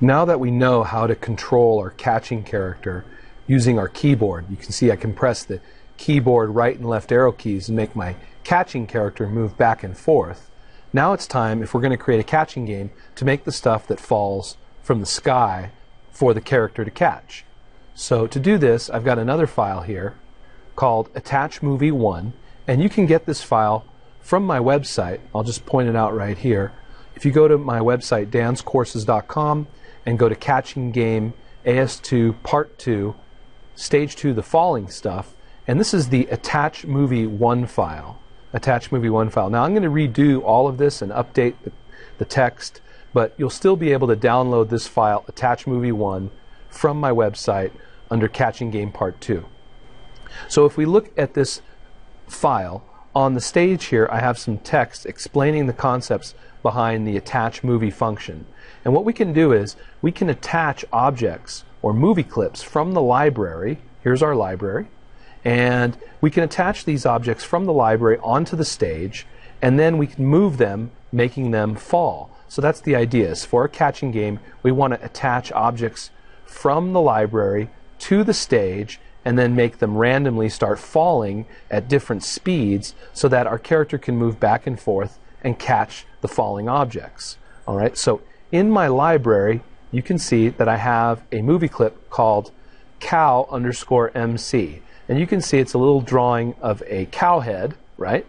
Now that we know how to control our catching character using our keyboard, you can see I can press the keyboard right and left arrow keys and make my catching character move back and forth. Now it's time, if we're going to create a catching game, to make the stuff that falls from the sky for the character to catch. So to do this, I've got another file here called Attach Movie 1, and you can get this file from my website. I'll just point it out right here. If you go to my website, danscourses.com, and go to Catching Game AS2 Part 2, Stage 2, the falling stuff, and this is the Attach Movie 1 file. Attach Movie 1 file. Now I'm going to redo all of this and update the, text, but you'll still be able to download this file, Attach Movie 1, from my website under Catching Game Part 2. So if we look at this file, on the stage here I have some text explaining the concepts behind the attach movie function. And what we can do is we can attach objects or movie clips from the library. Here's our library. And we can attach these objects from the library onto the stage, and then we can move them, making them fall. So that's the idea. For a catching game, we want to attach objects from the library to the stage and then make them randomly start falling at different speeds so that our character can move back and forth and catch the falling objects. All right, so in my library, you can see that I have a movie clip called cow underscore MC. And you can see it's a little drawing of a cow head, right?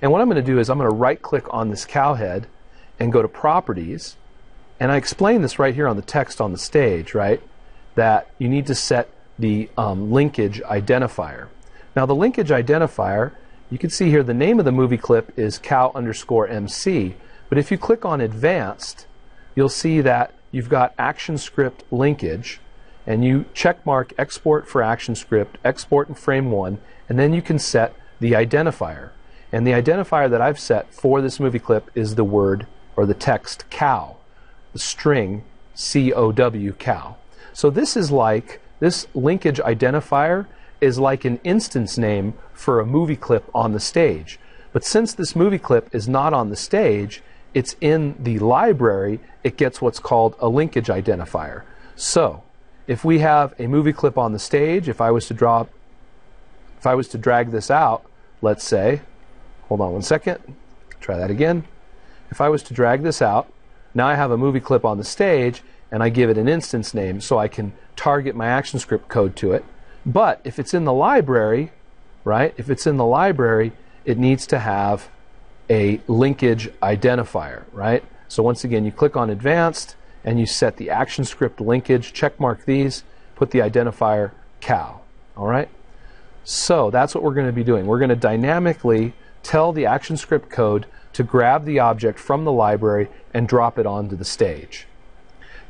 And what I'm going to do is I'm going to right click on this cow head and go to properties. And I explain this right here on the text on the stage, right? That you need to set the um, linkage identifier. Now, the linkage identifier, you can see here the name of the movie clip is cow underscore MC. But if you click on advanced, you'll see that you've got ActionScript linkage, and you check mark export for ActionScript, export in frame one, and then you can set the identifier. And the identifier that I've set for this movie clip is the word or the text cow, the string C O W cow. So this is like this linkage identifier is like an instance name for a movie clip on the stage. But since this movie clip is not on the stage, it's in the library, it gets what's called a linkage identifier. So, if we have a movie clip on the stage, if I was to draw if I was to drag this out, let's say, hold on one second, try that again. If I was to drag this out, now I have a movie clip on the stage and I give it an instance name so I can target my ActionScript code to it. But if it's in the library, right, if it's in the library, it needs to have a linkage identifier, right? So once again, you click on advanced and you set the ActionScript linkage, check mark these, put the identifier cow, all right? So that's what we're going to be doing. We're going to dynamically tell the ActionScript code to grab the object from the library and drop it onto the stage.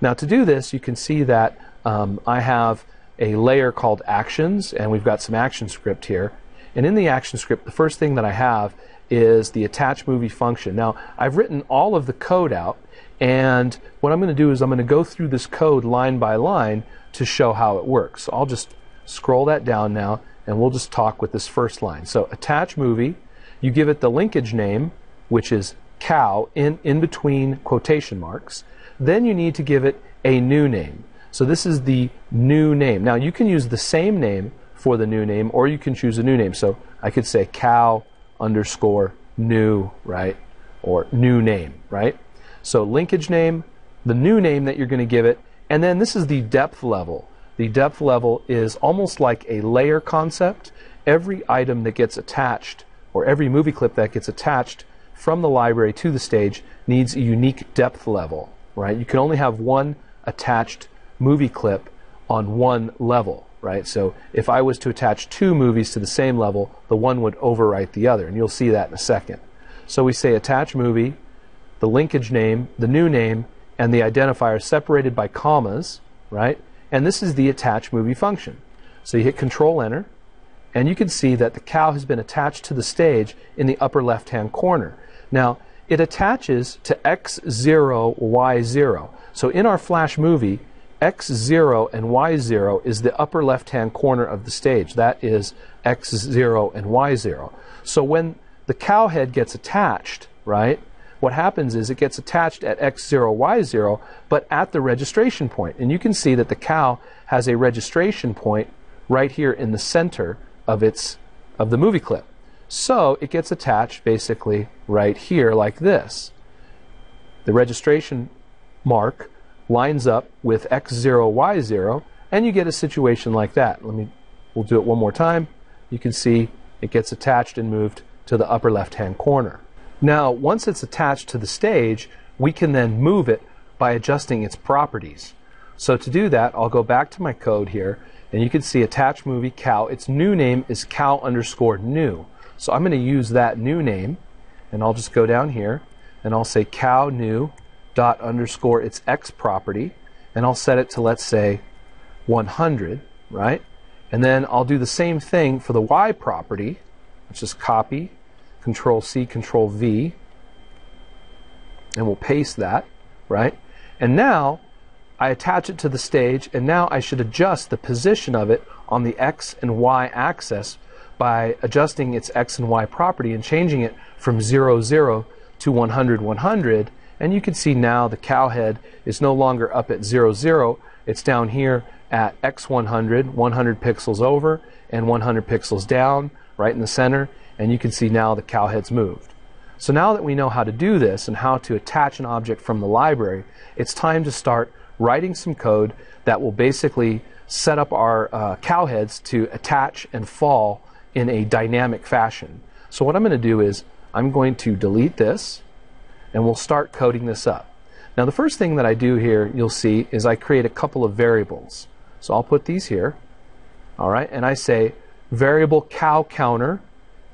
Now to do this, you can see that um, I have a layer called actions, and we've got some action script here. And in the action script, the first thing that I have is the attach movie function. Now, I've written all of the code out, and what I'm going to do is I'm going to go through this code line by line to show how it works. So I'll just scroll that down now, and we'll just talk with this first line. So attach movie, you give it the linkage name, which is cow in, in between quotation marks. Then you need to give it a new name. So this is the new name. Now you can use the same name for the new name, or you can choose a new name. So I could say cow underscore new, right? Or new name, right? So linkage name, the new name that you're going to give it, and then this is the depth level. The depth level is almost like a layer concept. Every item that gets attached, or every movie clip that gets attached from the library to the stage, needs a unique depth level right? You can only have one attached movie clip on one level, right? So if I was to attach two movies to the same level, the one would overwrite the other, and you'll see that in a second. So we say attach movie, the linkage name, the new name, and the identifier separated by commas, right? And this is the attach movie function. So you hit Control Enter, and you can see that the cow has been attached to the stage in the upper left hand corner. Now, it attaches to x0, y0. So in our flash movie, x0 and y0 is the upper left hand corner of the stage. That is x0 and y0. So when the cow head gets attached, right, what happens is it gets attached at x0, y0, but at the registration point. And you can see that the cow has a registration point right here in the center of its of the movie clip. So it gets attached basically right here like this. The registration mark lines up with x0, y0, and you get a situation like that. Let me we'll do it one more time. You can see it gets attached and moved to the upper left hand corner. Now, once it's attached to the stage, we can then move it by adjusting its properties. So to do that, I'll go back to my code here, and you can see attach movie cow. Its new name is cow underscore new. So I'm going to use that new name, and I'll just go down here, and I'll say cow new dot underscore its x property, and I'll set it to let's say 100, right? And then I'll do the same thing for the y property, which is copy Control C, Control V, and we'll paste that, right? And now I attach it to the stage, and now I should adjust the position of it on the X and Y axis by adjusting its X and Y property and changing it from 0, 0 to 100, 100. And you can see now the cow head is no longer up at 0, 0. It's down here at X100, 100 pixels over and 100 pixels down, right in the center and you can see now the cow head's moved. So now that we know how to do this and how to attach an object from the library, it's time to start writing some code that will basically set up our uh, cow heads to attach and fall in a dynamic fashion. So what I'm going to do is I'm going to delete this and we'll start coding this up. Now the first thing that I do here, you'll see, is I create a couple of variables. So I'll put these here, all right, and I say variable cow counter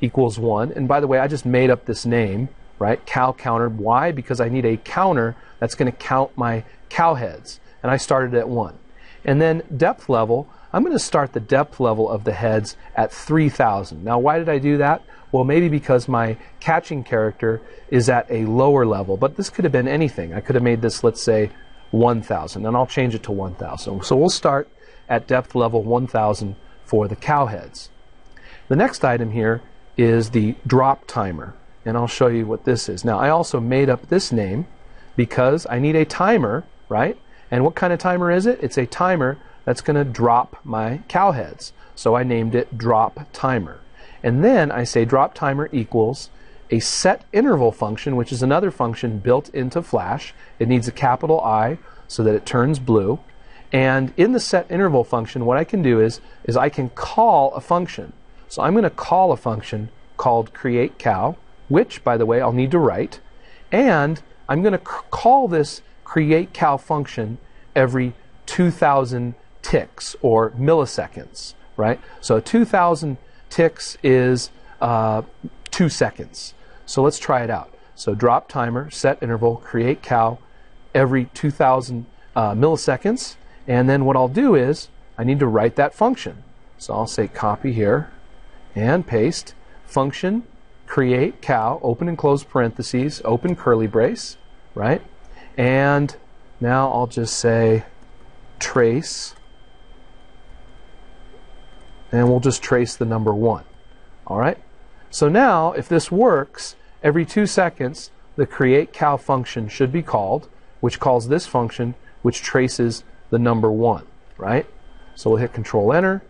equals 1. And by the way, I just made up this name, right? Cow counter. Why? Because I need a counter that's going to count my cow heads. And I started at 1. And then depth level, I'm going to start the depth level of the heads at 3000. Now, why did I do that? Well, maybe because my catching character is at a lower level, but this could have been anything. I could have made this, let's say, 1000, and I'll change it to 1000. So we'll start at depth level 1000 for the cow heads. The next item here is the drop timer. And I'll show you what this is. Now, I also made up this name because I need a timer, right? And what kind of timer is it? It's a timer that's going to drop my cow heads. So I named it drop timer. And then I say drop timer equals a set interval function, which is another function built into Flash. It needs a capital I so that it turns blue. And in the set interval function, what I can do is, is I can call a function. So I'm going to call a function called create cow, which, by the way, I'll need to write. And I'm going to call this create cow function every 2,000 ticks or milliseconds, right? So 2,000 ticks is uh, two seconds. So let's try it out. So drop timer, set interval, create cow every 2,000 uh, milliseconds. And then what I'll do is I need to write that function. So I'll say copy here and paste function create cow open and close parentheses open curly brace right? And now I'll just say trace. And we'll just trace the number one all right? So now if this works every two seconds the create cow function should be called which calls this function which traces the number one right? So we'll hit control enter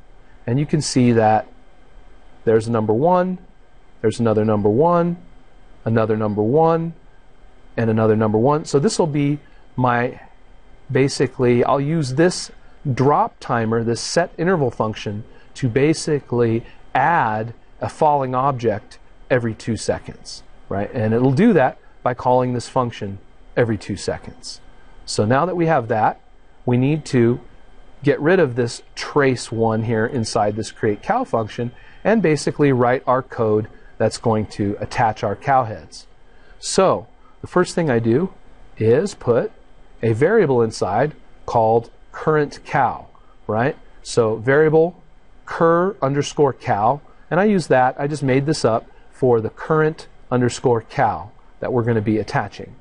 and you can see that there's a number one, there's another number one, another number one, and another number one. So this will be my basically, I'll use this drop timer, this set interval function, to basically add a falling object every two seconds, right? And it'll do that by calling this function every two seconds. So now that we have that, we need to get rid of this trace one here inside this create cow function and basically write our code that's going to attach our cow heads. So the first thing I do is put a variable inside called current cow, right? So variable cur underscore cow, and I use that, I just made this up for the current underscore cow that we're going to be attaching.